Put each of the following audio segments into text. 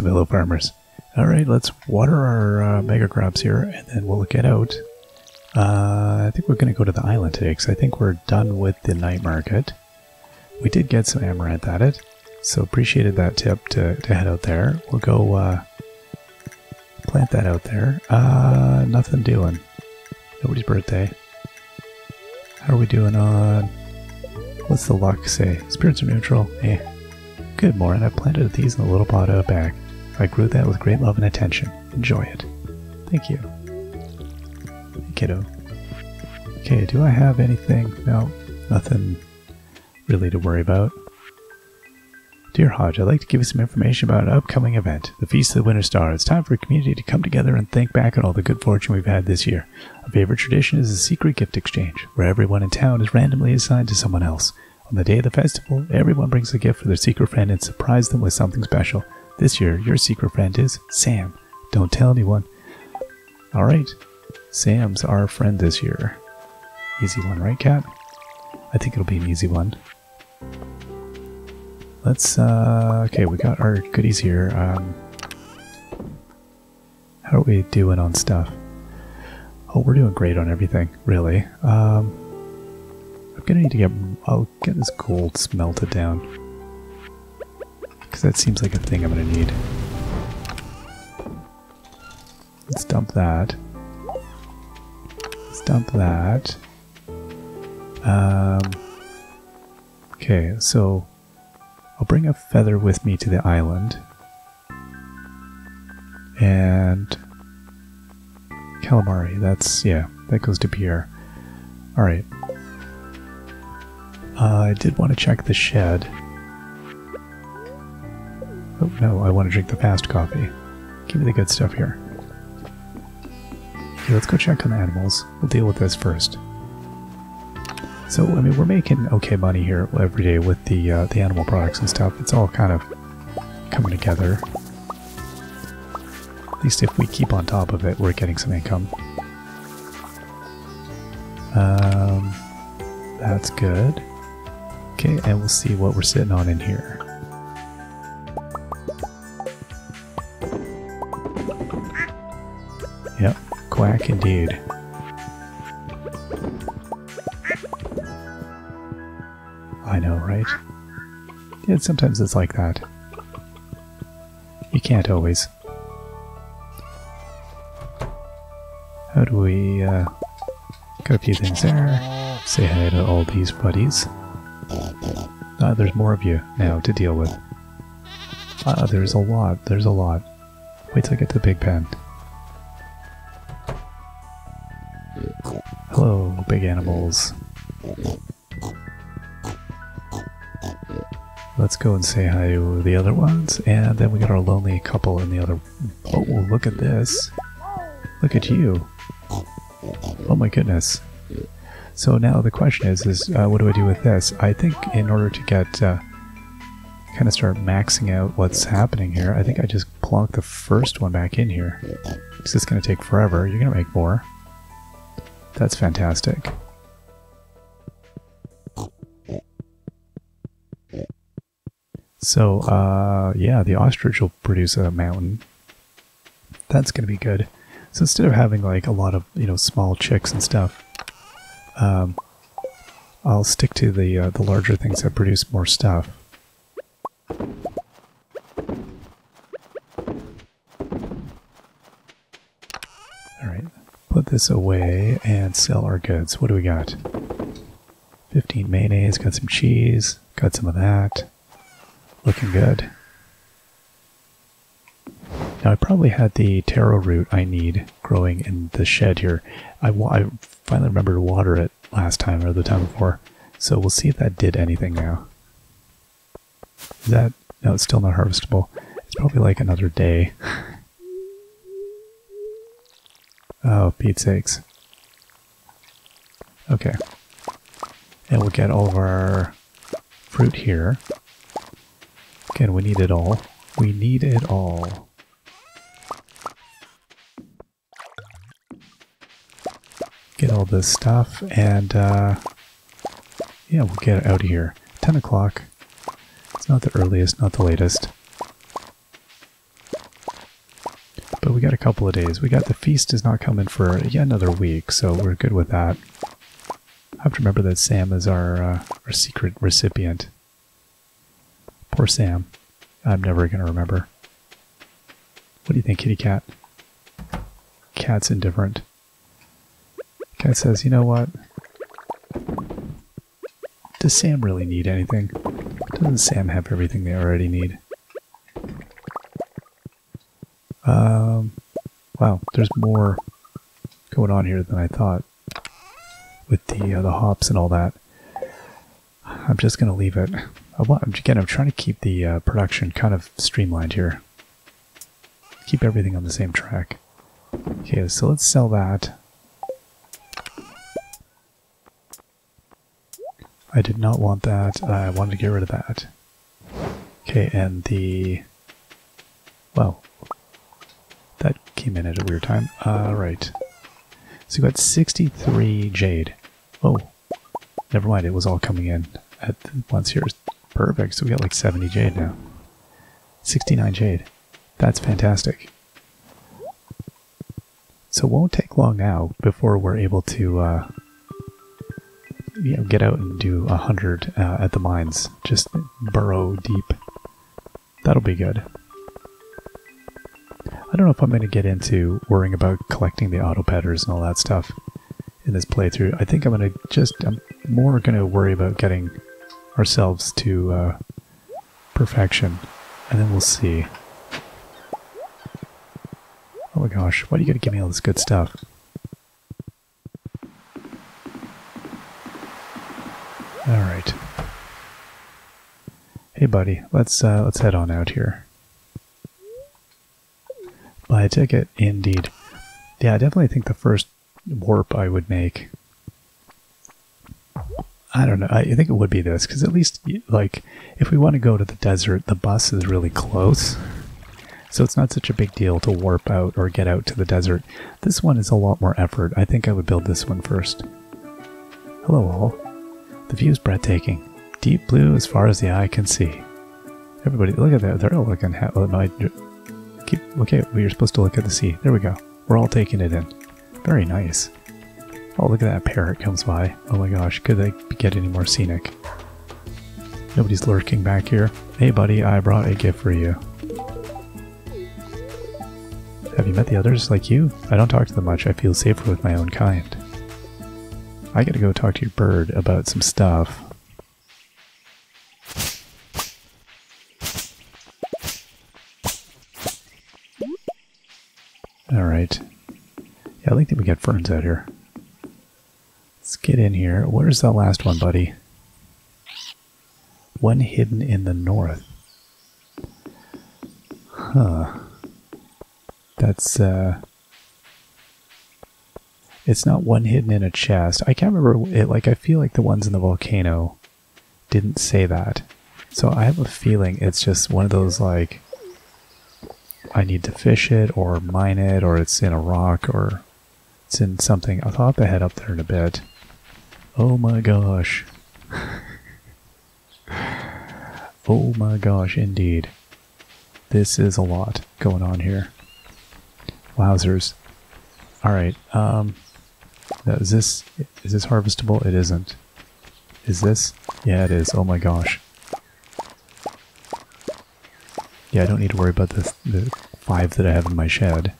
Fellow farmers. All right, let's water our uh, mega crops here, and then we'll get out. Uh, I think we're going to go to the island today, because I think we're done with the night market. We did get some amaranth at it, so appreciated that tip to, to head out there. We'll go uh, plant that out there. Uh, nothing doing. Nobody's birthday. How are we doing on... What's the luck say? Spirits are neutral. Eh. Good morning. I planted these in a little pot out back. I grew that with great love and attention. Enjoy it. Thank you. Hey, kiddo. Okay, do I have anything? No, nothing really to worry about. Dear Hodge, I'd like to give you some information about an upcoming event, the Feast of the Winter Star. It's time for a community to come together and think back on all the good fortune we've had this year. A favorite tradition is a secret gift exchange, where everyone in town is randomly assigned to someone else. On the day of the festival, everyone brings a gift for their secret friend and surprise them with something special. This year, your secret friend is Sam. Don't tell anyone. Alright, Sam's our friend this year. Easy one, right, Cat? I think it'll be an easy one. Let's, uh, okay, we got our goodies here. Um, how are we doing on stuff? Oh, we're doing great on everything, really. Um, I'm gonna need to get, I'll get this gold smelted down. Because that seems like a thing I'm gonna need. Let's dump that. Let's dump that. Um, okay, so I'll bring a feather with me to the island. And calamari, that's, yeah, that goes to Pierre. Alright. Uh, I did want to check the shed. No, I want to drink the fast coffee. Give me the good stuff here. Okay, let's go check on the animals. We'll deal with this first. So, I mean, we're making okay money here every day with the uh, the animal products and stuff. It's all kind of coming together. At least if we keep on top of it, we're getting some income. Um, that's good. Okay, and we'll see what we're sitting on in here. Quack indeed. I know, right? Yeah, sometimes it's like that. You can't always. How do we, uh, got a few things there. Say hi to all these buddies. Ah, there's more of you now to deal with. Ah, there's a lot, there's a lot. Wait till I get to the big pen. Big animals. Let's go and say hi to the other ones, and then we got our lonely couple in the other. Oh, look at this! Look at you! Oh my goodness! So now the question is, is uh, what do I do with this? I think in order to get uh, kind of start maxing out what's happening here, I think I just plonk the first one back in here. It's going to take forever. You're going to make more. That's fantastic. So, uh, yeah, the ostrich will produce a mountain. That's going to be good. So instead of having like a lot of, you know, small chicks and stuff, um, I'll stick to the, uh, the larger things that produce more stuff. Alright, put this away and sell our goods. What do we got? 15 mayonnaise, got some cheese, got some of that. Looking good. Now I probably had the taro root I need growing in the shed here. I, I finally remembered to water it last time or the time before. So we'll see if that did anything now. Is that... No, it's still not harvestable. It's probably like another day. Oh, Pete's sakes. Okay. And we'll get all of our fruit here. Again, we need it all. We need it all. Get all this stuff, and uh, yeah, we'll get out of here. 10 o'clock. It's not the earliest, not the latest. Couple of days. We got the feast is not coming for yet another week, so we're good with that. I have to remember that Sam is our, uh, our secret recipient. Poor Sam. I'm never going to remember. What do you think, kitty cat? Cat's indifferent. Cat says, you know what? Does Sam really need anything? Doesn't Sam have everything they already need? Um, wow, there's more going on here than I thought with the uh, the hops and all that. I'm just gonna leave it. I want, again, I'm trying to keep the uh, production kind of streamlined here. Keep everything on the same track. Okay, so let's sell that. I did not want that. I wanted to get rid of that. Okay, and the... Well, came in at a weird time. Alright. So we got 63 jade. Oh, never mind, it was all coming in at once here. Perfect, so we got like 70 jade now. 69 jade. That's fantastic. So it won't take long now before we're able to uh, you know, get out and do a hundred uh, at the mines. Just burrow deep. That'll be good. I don't know if I'm going to get into worrying about collecting the auto petters and all that stuff in this playthrough. I think I'm going to just, I'm more going to worry about getting ourselves to uh, perfection, and then we'll see. Oh my gosh, why do you gotta give me all this good stuff? Alright. Hey buddy, let's uh, let's head on out here. Buy a it, indeed. Yeah, I definitely think the first warp I would make I don't know. I think it would be this because at least, like, if we want to go to the desert, the bus is really close. So it's not such a big deal to warp out or get out to the desert. This one is a lot more effort. I think I would build this one first. Hello all. The view is breathtaking. Deep blue as far as the eye can see. Everybody, look at that. They're all looking. Oh, no, I, keep. Okay, we are supposed to look at the sea. There we go. We're all taking it in. Very nice. Oh, look at that parrot comes by. Oh my gosh, could they get any more scenic? Nobody's lurking back here. Hey buddy, I brought a gift for you. Have you met the others like you? I don't talk to them much. I feel safer with my own kind. I gotta go talk to your bird about some stuff. Alright. Yeah, I like that we got ferns out here. Let's get in here. Where's that last one, buddy? One hidden in the north. Huh. That's, uh... It's not one hidden in a chest. I can't remember it. Like, I feel like the ones in the volcano didn't say that. So I have a feeling it's just one of those, like, I need to fish it or mine it or it's in a rock or it's in something. I'll have to head up there in a bit. Oh my gosh. oh my gosh, indeed. This is a lot going on here. Wowzers. Alright, um... Is this... Is this harvestable? It isn't. Is this? Yeah, it is. Oh my gosh. Yeah, I don't need to worry about the, the five that I have in my shed.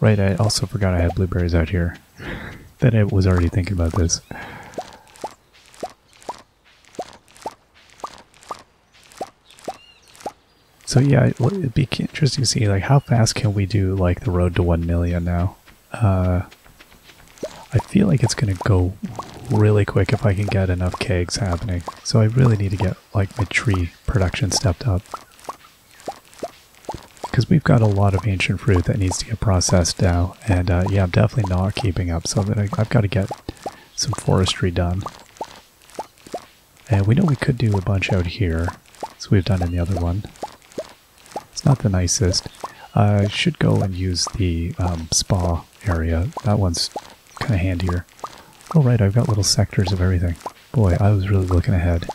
Right, I also forgot I had blueberries out here. that I was already thinking about this. So yeah, it'd be interesting to see like how fast can we do like the road to 1 million now. Uh, I feel like it's going to go really quick if I can get enough kegs happening. So I really need to get like my tree production stepped up because we've got a lot of ancient fruit that needs to get processed now. And uh, yeah, I'm definitely not keeping up, so I, I've got to get some forestry done. And we know we could do a bunch out here, as we've done in the other one. It's not the nicest. I should go and use the um, spa area. That one's kind of handier. Oh right, I've got little sectors of everything. Boy, I was really looking ahead.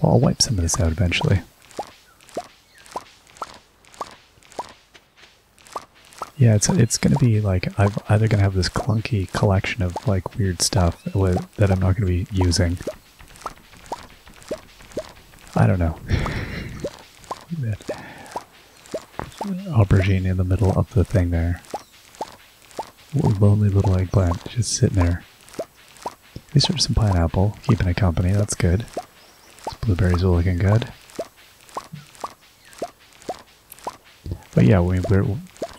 Well, I'll wipe some of this out eventually. Yeah, it's it's gonna be like I'm either gonna have this clunky collection of like weird stuff with, that I'm not gonna be using. I don't know. aubergine in the middle of the thing there. Lonely little eggplant just sitting there. These are some pineapple, keeping it company, that's good. These blueberries are looking good. But yeah, we, we're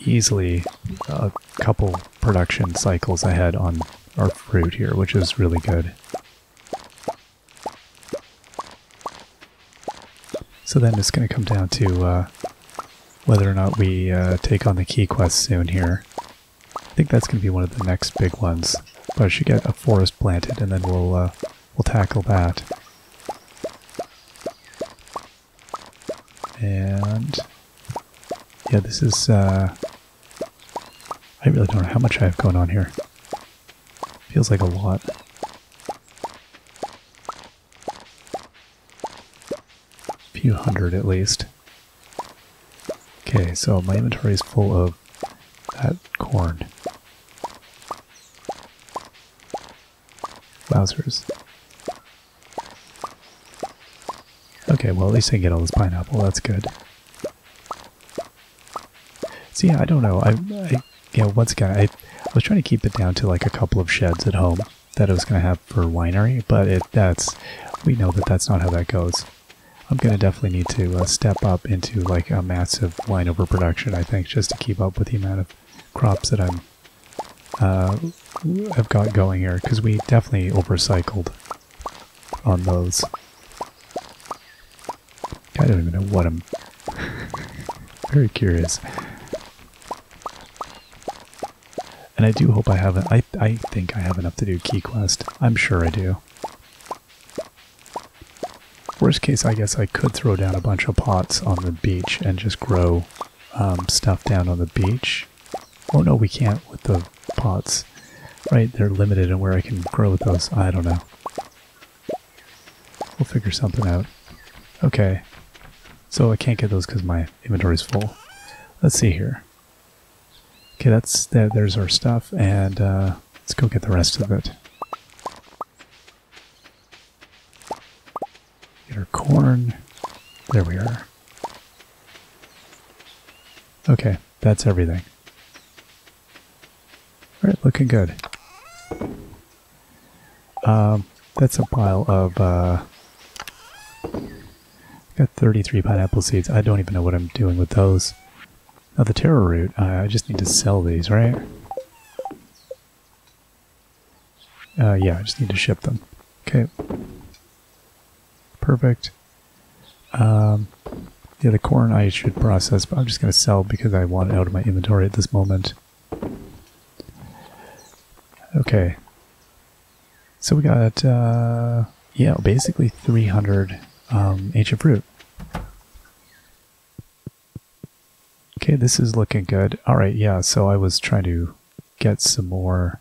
easily a couple production cycles ahead on our fruit here, which is really good. So then it's going to come down to uh, whether or not we uh, take on the key quest soon here. I think that's going to be one of the next big ones. But I should get a forest planted and then we'll, uh, we'll tackle that. And yeah, this is, uh, I really don't know how much I have going on here. Feels like a lot. A few hundred at least. Okay, so my inventory is full of that corn. Okay, well at least I can get all this pineapple, that's good. So yeah, I don't know. I, I yeah, once again, I, I was trying to keep it down to like a couple of sheds at home that I was going to have for winery, but it that's we know that that's not how that goes. I'm going to definitely need to uh, step up into like a massive wine overproduction, I think, just to keep up with the amount of crops that I'm uh, have got going here, because we definitely overcycled on those. I don't even know what I'm... very curious. And I do hope I have... I, I think I have enough to do Key Quest. I'm sure I do. Worst case, I guess I could throw down a bunch of pots on the beach and just grow um, stuff down on the beach. Oh no, we can't with the pots. Right, they're limited in where I can grow with those. I don't know. We'll figure something out. Okay. So I can't get those because my inventory's full. Let's see here. Okay, that's that. There's our stuff, and uh, let's go get the rest of it. Get our corn. There we are. Okay, that's everything. Alright, looking good. Um, that's a pile of, uh, got 33 pineapple seeds. I don't even know what I'm doing with those. Now the taro root, uh, I just need to sell these, right? Uh, yeah, I just need to ship them. Okay. Perfect. Um, yeah, the corn I should process, but I'm just going to sell because I want it out of my inventory at this moment. Okay. So we got, uh, yeah, basically 300 um, ancient fruit. Okay, this is looking good. All right, yeah, so I was trying to get some more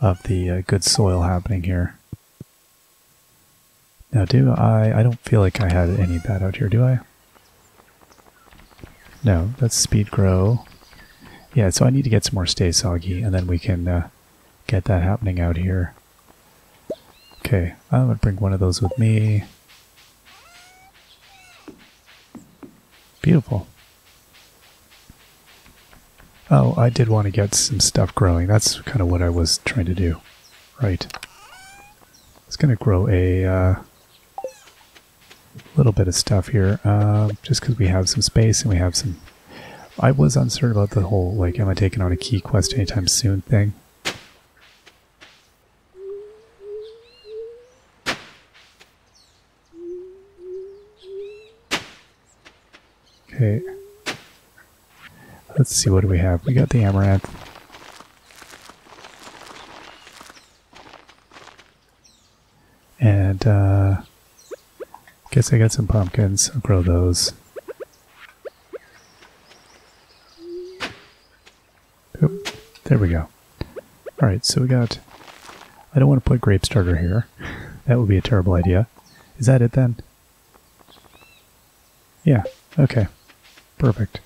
of the uh, good soil happening here. Now, do I... I don't feel like I had any that out here, do I? No, that's speed grow. Yeah, so I need to get some more stay soggy, and then we can uh, get that happening out here. Okay, I'm going to bring one of those with me. Beautiful. Oh, I did want to get some stuff growing. That's kind of what I was trying to do. Right. It's going to grow a uh, little bit of stuff here, uh, just because we have some space and we have some... I was uncertain about the whole, like, am I taking on a key quest anytime soon thing. Okay. Let's see, what do we have? We got the amaranth. And, uh, guess I got some pumpkins. I'll grow those. Oop, there we go. Alright, so we got... I don't want to put grape starter here. that would be a terrible idea. Is that it then? Yeah, okay. Perfect.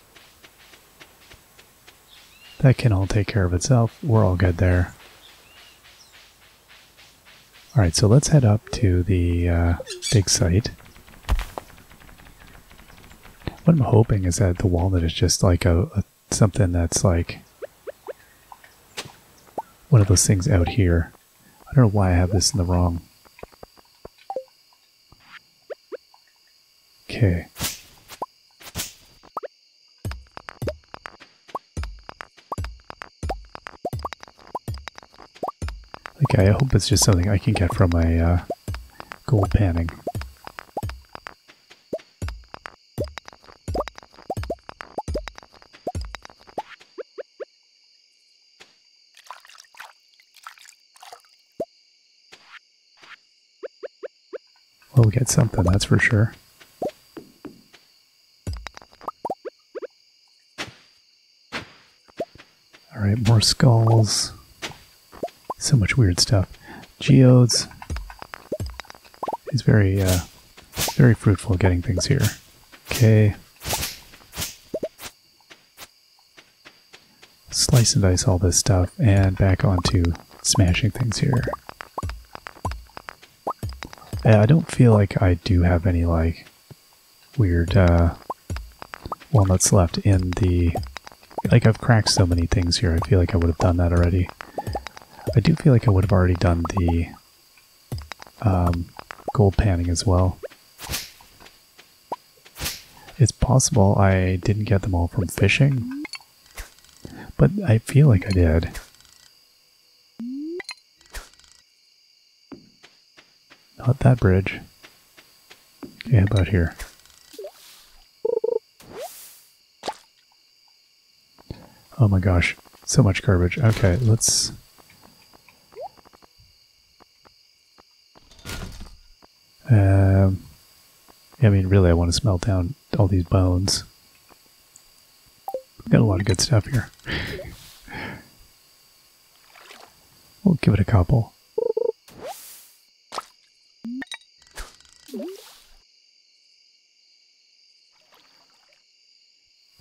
That can all take care of itself. We're all good there. Alright, so let's head up to the uh, dig site. What I'm hoping is that the walnut is just like a, a something that's like one of those things out here. I don't know why I have this in the wrong. Okay. Okay, I hope it's just something I can get from my uh, gold panning. We'll get something, that's for sure. Alright, more skulls. So much weird stuff. Geodes. He's very, uh, very fruitful getting things here. Okay. Slice and dice all this stuff and back onto smashing things here. I don't feel like I do have any, like, weird, uh, walnuts left in the... Like, I've cracked so many things here, I feel like I would have done that already. I do feel like I would have already done the um, gold panning as well. It's possible I didn't get them all from fishing, but I feel like I did. Not that bridge. Okay, how about here? Oh my gosh, so much garbage. Okay, let's... Um, I mean, really, I want to smelt down all these bones. We Got a lot of good stuff here. we'll give it a couple.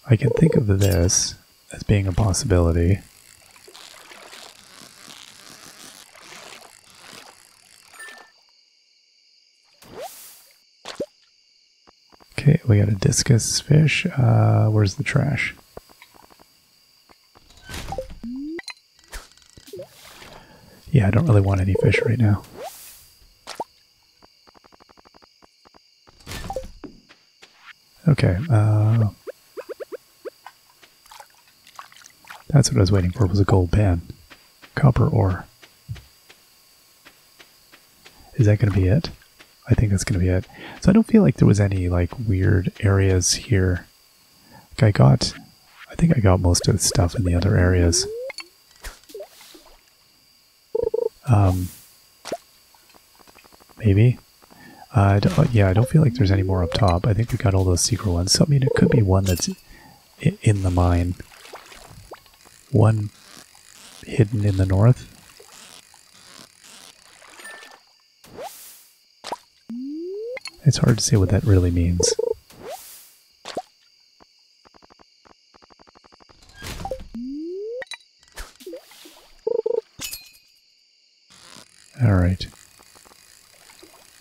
I can think of this as being a possibility. Okay, we got a discus fish. Uh, where's the trash? Yeah, I don't really want any fish right now. Okay, uh, That's what I was waiting for, was a gold pan. Copper ore. Is that going to be it? I think that's going to be it. So I don't feel like there was any, like, weird areas here. Like, I got... I think I got most of the stuff in the other areas. Um... Maybe? Uh, I yeah, I don't feel like there's any more up top. I think we got all those secret ones. So, I mean, it could be one that's in the mine one hidden in the north. It's hard to say what that really means. Alright.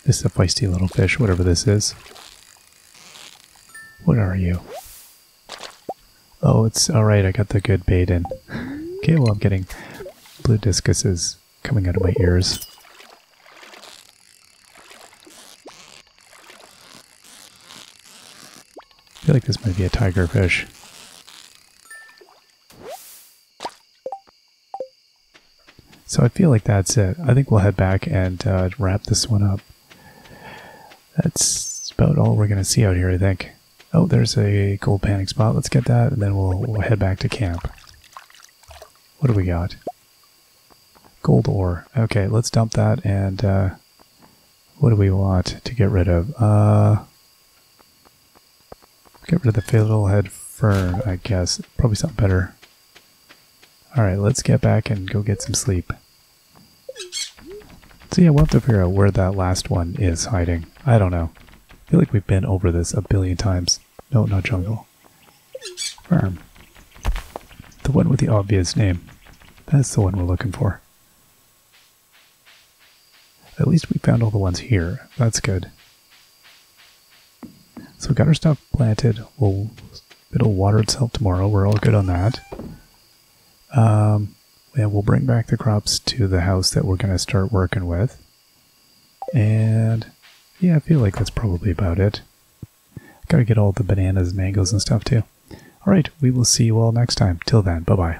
This is a feisty little fish, whatever this is. What are you? Oh, it's alright, I got the good bait in. okay, well I'm getting blue discuses coming out of my ears. Feel like this might be a tiger fish. So I feel like that's it. I think we'll head back and uh, wrap this one up. That's about all we're going to see out here, I think. Oh, there's a gold panic spot. Let's get that, and then we'll, we'll head back to camp. What do we got? Gold ore. Okay, let's dump that, and uh, what do we want to get rid of? Uh, get rid of the fiddlehead fern, I guess. Probably something better. Alright, let's get back and go get some sleep. So yeah, we'll have to figure out where that last one is hiding. I don't know feel like we've been over this a billion times. No, not jungle. Farm. The one with the obvious name. That's the one we're looking for. At least we found all the ones here. That's good. So we got our stuff planted. We'll it'll water itself tomorrow. We're all good on that. Um, and we'll bring back the crops to the house that we're going to start working with. And yeah, I feel like that's probably about it. Gotta get all the bananas, mangoes, and stuff too. Alright, we will see you all next time. Till then, bye bye.